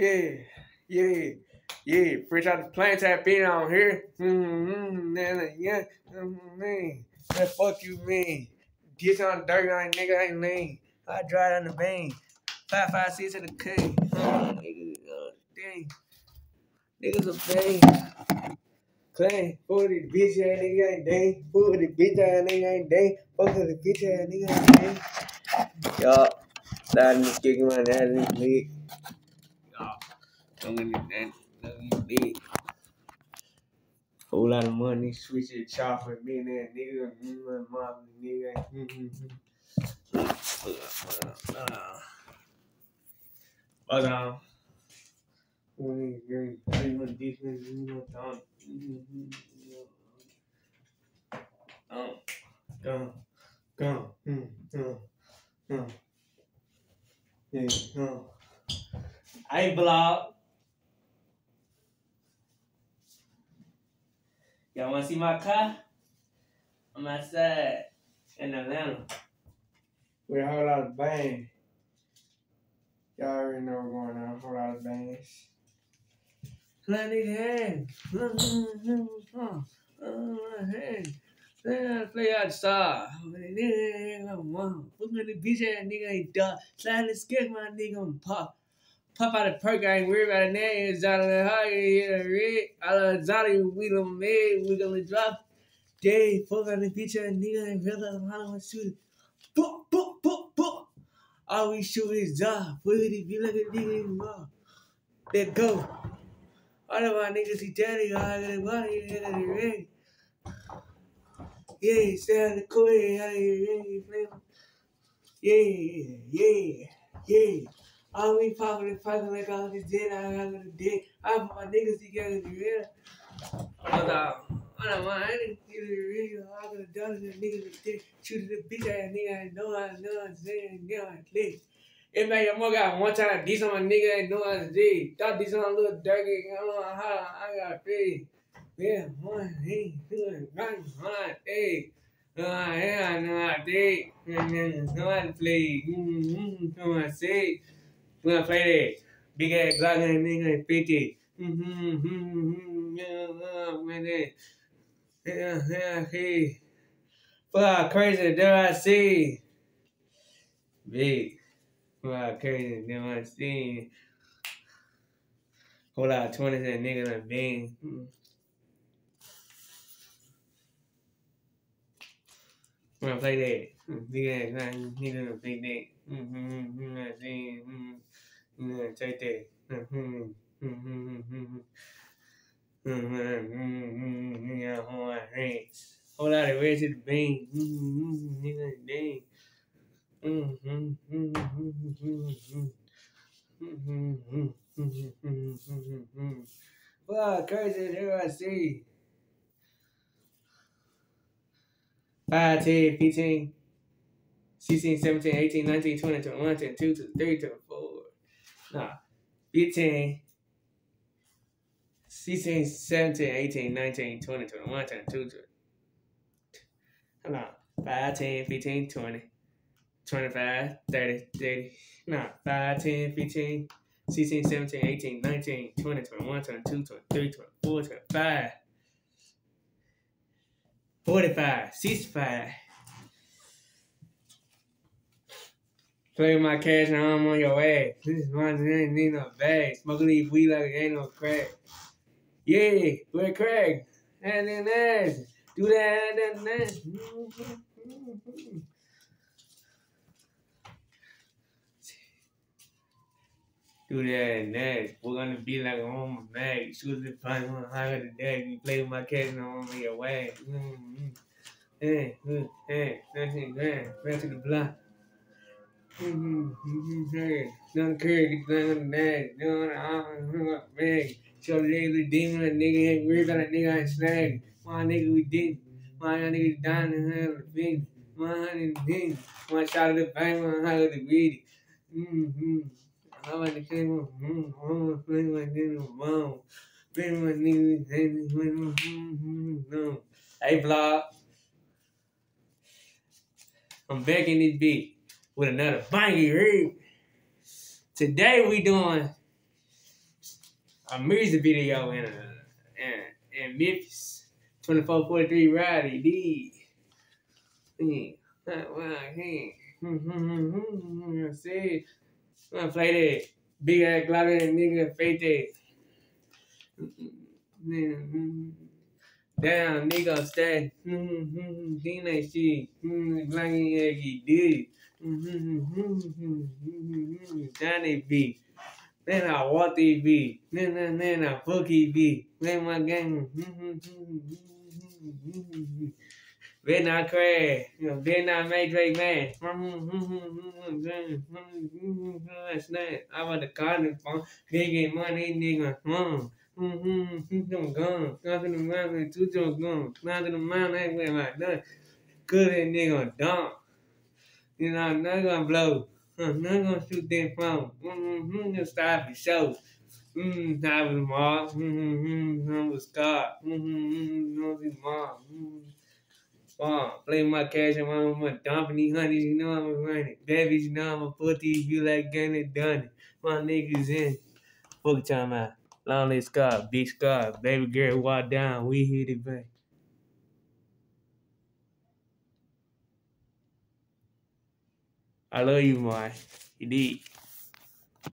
Yeah, yeah, yeah. Fresh out the plane, tap in on here. Mm-hmm, yeah, mm-hmm. That fuck you, man. Get on the dirt, ain't nigga, ain't lean. I drive down the vein. Five, five, six in the K. Uh, nigga, uh, dang. Niggas a bang. Clang, fuck the bitch ass nigga ain't dang. Fuck the bitch ass nigga ain't dang. Fuck the bitch ass nigga ain't dang. Yup. That nigga kicking my ass in the leg. Yup. I'm gonna that. That big. Whole lot of money, switch it, chop for me, that nigga, my mom, nigga. But um, when you want this, you know, down, go, go, mm, go, go, yeah, go. Hey, blog. Y'all wanna see my car? I'm outside in Atlanta. With a whole lot of bang. Y'all already know what's going on. A whole lot of bangs. Plenty hand. hand. Then play outside. Nigga ain't gonna want. Look at the bitch ass nigga ain't done. Slide the skip my nigga on pop. Pop out the perk, I ain't worried about the name. Zolly the high, yeah, red. I love Zolly, we done made, we gonna drop. Day, fuck on the ass nigga ain't real. I'm gonna shoot it. Boop, boop, boop, boop. All we shoot is job. Put it be like a nigga in raw. Let go. All of my niggas, he daddy, I got a body, I got a ring. Yeah, stay out the court, I got a. Yeah, yeah, yeah. All we popping and fucking like all this dead, I got a dick. I put my niggas together to real. But, uh, I don't mind. I didn't get it real. I could have done it. Niggas with dick. Shoot the bitch ass nigga. I know I know I'm saying. Yeah, I click. If man, your mother got one time this on my nigga ain't know I was dead. Thought this on a little dirty. I don't know how I got paid. Yeah, one, hey, two, one, one, hey. Uh, yeah, I know I did. And then know how to play. Mm-hmm. Know I say. I play big ass Glock nigga 50. Mm-hmm. Yeah. Yeah, hey. Fuck crazy do I see? Big. Fuck crazy do I see? Whole lot of 20s and niggas and bang. Mm. When I play that, big ass nigga, and big dick. Mm-hmm, mm-hmm. Mm-hmm, mm-hmm, take that. Mm-hmm, mm-hmm, mm-hmm. Mm-hmm. Yeah, lot of reds. Whole lot of reds to the bean. Mm-hmm. Nigga, dang. Mm-hmm. Mm-hmm. Mm-hmm. Mm-hmm. Wow, crazy. There I see. 5, 10, 15, 16, 17, 18, 19, 20, 21, 22, 23, 24. Nah, 15. 16, 17, 18, 19, 20, 21, 22, hold on, 5, 10, 15, 20, 25, 30, 30, no, 5, 10, 15, 16, 17, 18, 19, 20, 21, 22, 23, 24, 25, 45, 65. Play with my cash and I'm on your ass. This is mine, ain't need no bag. Smoking these weed like it ain't no crack. Yeah, we're Craig. And then that. Do that and then that. Do that and that. We're gonna be like on my bag. Shoot the fun one higher that. You play with my cat and I'm on your way. Mm-hmm. Hey, hey, nothing grand. Back to the block. Mm-hmm. Mm-hmm. Don't care. Get down on the bag. Doing the bag. So they redeeming a nigga ain't worried about a nigga ain't snag. My nigga we did. My nigga down in hell of the thing. My honey thing. My shot of the bang, my high of the greedy. Mm-hmm. Mm-hmm. Mm-hmm. Hey vlog. I'm back in this beat with another bangy read. Today we doing a music video in a, in, in Memphis. 2443 Rowdy D. Yeah. Well, hey. I said, That big ass nigga fake. Mm-hmm. Damn, nigga, stay. Ding that shit. Blanky eggy did. Mm-hmm. That beat. Then I that beat. Then, then, then I fuck beat. Then my gang. Mm-hmm. I crash. Then I make Drake man. I want the and phone. Big money, nigga. Don't gun. Nothing to mind, two jump gun. Nothing to mind, that way like that. Good that nigga dump. You know, not gonna blow. Huh, not gonna shoot that phone. Mm-hmm, just stop the show. Mm-hmm, I was Mark. Mm-hmm, I was Scott. Mm-hmm, I was Mom. Mm-hmm. Mom, play my cash and I'm gonna dump these honeys, you know I'm gonna run it. Babies, you know I'm put these, you like it done. My niggas in. Fuck time out. Lonely Scott, Big Scott, Baby Girl, walk down, we hit it back. I love you, my. You did.